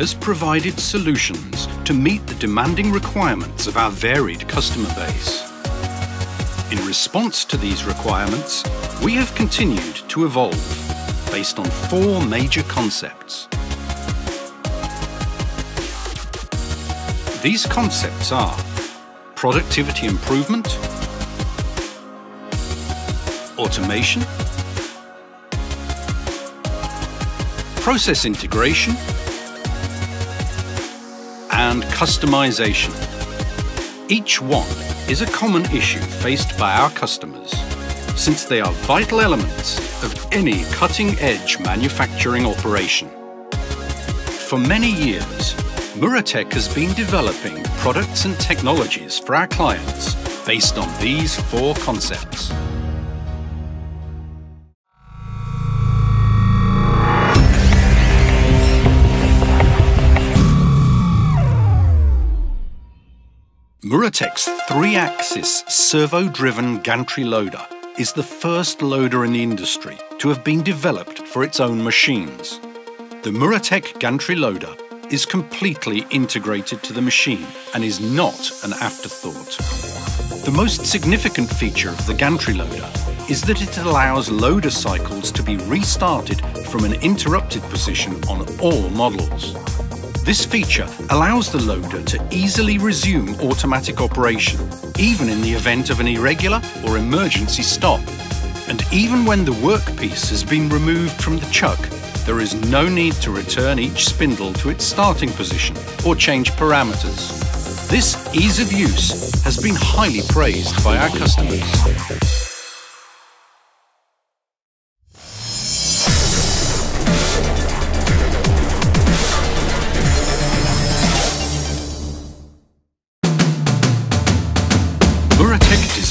has provided solutions to meet the demanding requirements of our varied customer base. In response to these requirements, we have continued to evolve based on four major concepts. These concepts are productivity improvement, automation, process integration, and customization. Each one is a common issue faced by our customers, since they are vital elements of any cutting-edge manufacturing operation. For many years, Muratec has been developing products and technologies for our clients based on these four concepts. Muratec's three-axis servo-driven gantry loader is the first loader in the industry to have been developed for its own machines. The Muratec gantry loader is completely integrated to the machine and is not an afterthought. The most significant feature of the gantry loader is that it allows loader cycles to be restarted from an interrupted position on all models. This feature allows the loader to easily resume automatic operation, even in the event of an irregular or emergency stop. And even when the workpiece has been removed from the chuck, there is no need to return each spindle to its starting position or change parameters. This ease of use has been highly praised by our customers.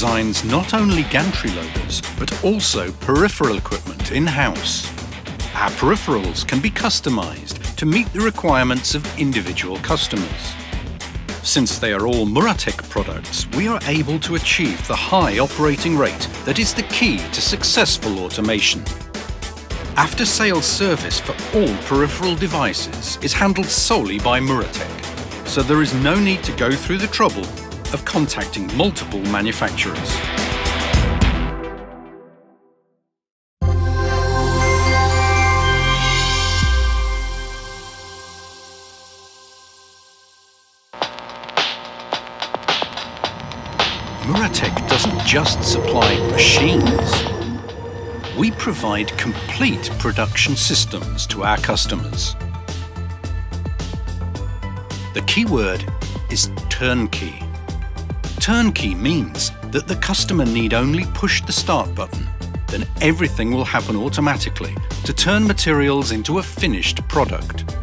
Designs not only gantry loaders, but also peripheral equipment in-house. Our peripherals can be customized to meet the requirements of individual customers. Since they are all Muratec products, we are able to achieve the high operating rate that is the key to successful automation. After-sales service for all peripheral devices is handled solely by Muratec, so there is no need to go through the trouble of contacting multiple manufacturers. Muratec doesn't just supply machines. We provide complete production systems to our customers. The key word is turnkey. Turnkey means that the customer need only push the start button, then everything will happen automatically to turn materials into a finished product.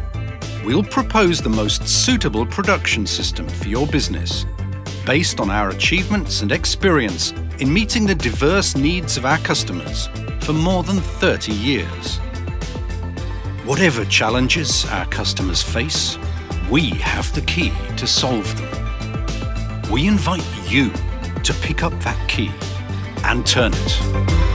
We'll propose the most suitable production system for your business, based on our achievements and experience in meeting the diverse needs of our customers for more than 30 years. Whatever challenges our customers face, we have the key to solve them. We invite you to pick up that key and turn it.